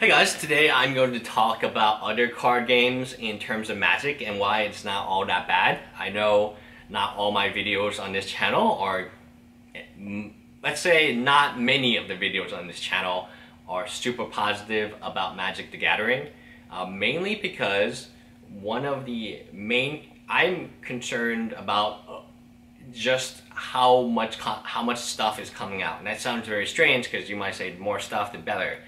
Hey guys, today I'm going to talk about other card games in terms of Magic and why it's not all that bad. I know not all my videos on this channel are, mm, let's say not many of the videos on this channel are super positive about Magic the Gathering. Uh, mainly because one of the main, I'm concerned about uh, just how much how much stuff is coming out. And that sounds very strange because you might say more stuff the better.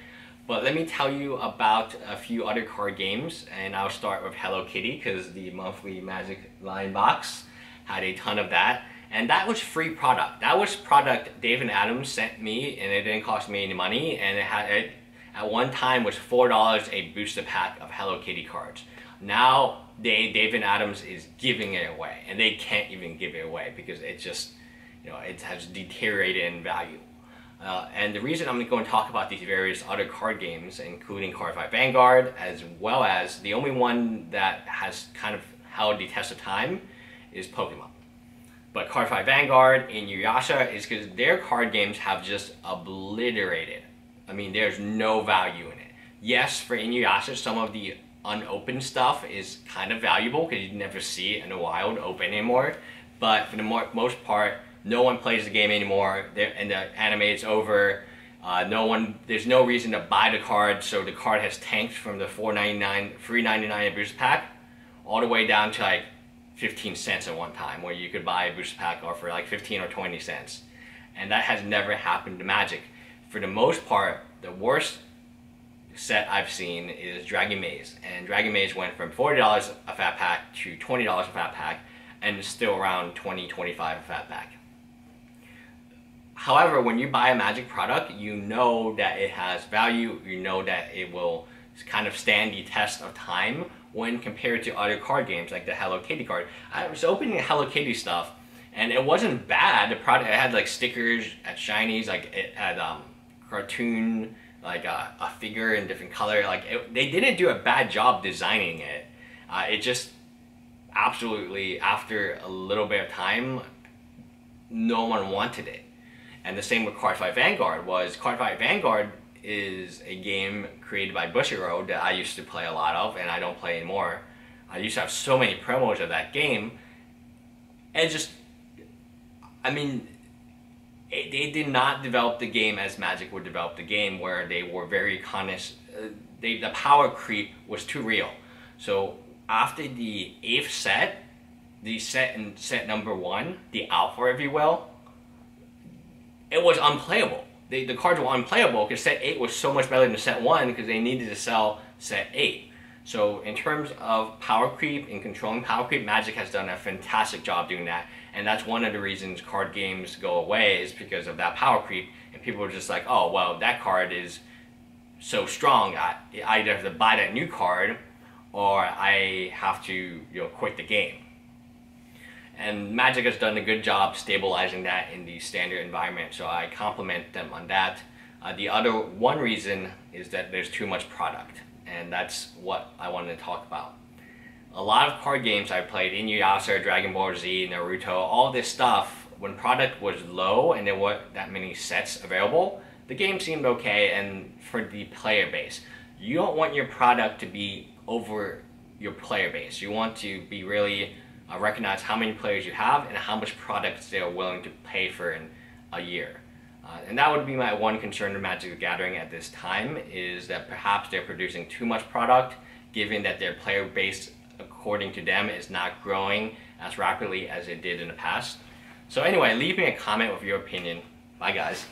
But let me tell you about a few other card games and I'll start with Hello Kitty because the monthly Magic Line box had a ton of that. And that was free product. That was product David Adams sent me and it didn't cost me any money and it had it at one time was $4 a booster pack of Hello Kitty cards. Now they David Adams is giving it away and they can't even give it away because it just you know it has deteriorated in value. Uh, and the reason I'm going to talk about these various other card games, including Card Cardfight Vanguard, as well as the only one that has kind of held the test of time, is Pokemon. But Card Cardfight Vanguard and Inuyasha is because their card games have just obliterated. I mean, there's no value in it. Yes, for Inuyasha, some of the unopened stuff is kind of valuable because you never see it in the wild open anymore. But for the most part, no one plays the game anymore, and the anime is over. Uh, no one, there's no reason to buy the card, so the card has tanked from the 4.99, 3.99 booster pack, all the way down to like 15 cents at one time, where you could buy a booster pack or for like 15 or 20 cents, and that has never happened to Magic. For the most part, the worst set I've seen is Dragon Maze, and Dragon Maze went from $40 a fat pack to $20 a fat pack, and still around 20 25 a fat pack. However, when you buy a Magic product, you know that it has value, you know that it will kind of stand the test of time when compared to other card games like the Hello Kitty card. I was opening Hello Kitty stuff and it wasn't bad. The product it had like stickers at Shinies, like it had um, cartoon, like a, a figure in different color. Like it, they didn't do a bad job designing it. Uh, it just absolutely after a little bit of time, no one wanted it. And the same with Cardfight Vanguard was Cardfight Vanguard is a game created by Bushiroad that I used to play a lot of and I don't play anymore. I used to have so many promos of that game. And just, I mean, it, they did not develop the game as Magic would develop the game where they were very conscious. Uh, they, the power creep was too real. So after the eighth set, the set in set number one, the alpha if you will, it was unplayable. They, the cards were unplayable because set 8 was so much better than set 1 because they needed to sell set 8. So in terms of power creep and controlling power creep, Magic has done a fantastic job doing that. And that's one of the reasons card games go away is because of that power creep. And people are just like, oh, well, that card is so strong. I, I either have to buy that new card or I have to you know, quit the game. And Magic has done a good job stabilizing that in the standard environment, so I compliment them on that. Uh, the other one reason is that there's too much product, and that's what I wanted to talk about. A lot of card games I played, Inuyasha, Dragon Ball Z, Naruto, all this stuff, when product was low and there weren't that many sets available, the game seemed okay and for the player base. You don't want your product to be over your player base. You want to be really uh, recognize how many players you have and how much products they are willing to pay for in a year. Uh, and that would be my one concern with Magic the Gathering at this time is that perhaps they're producing too much product given that their player base according to them is not growing as rapidly as it did in the past. So anyway, leave me a comment with your opinion. Bye guys.